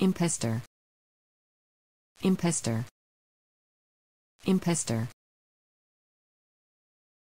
Impester. Impester. Impester.